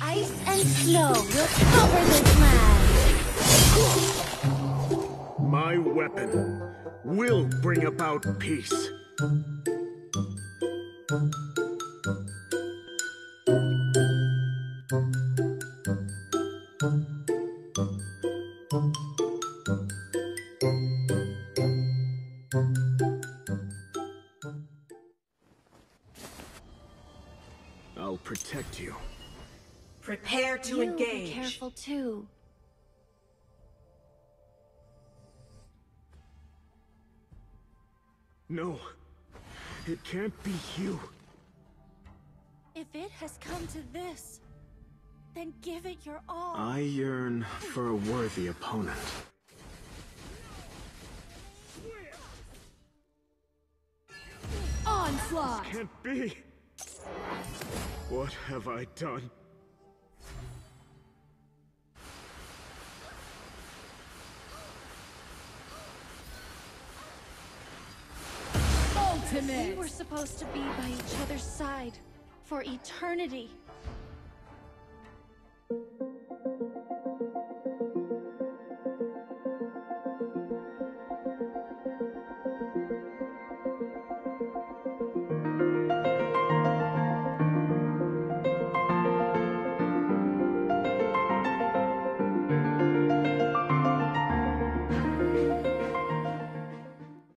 Ice and snow will cover this land. My weapon will bring about peace. I'll protect you. Prepare to you engage. Be careful too. No, it can't be you. If it has come to this, then give it your all. I yearn for a worthy opponent. Onslaught! This Can't be. What have I done? We were supposed to be by each other's side for eternity.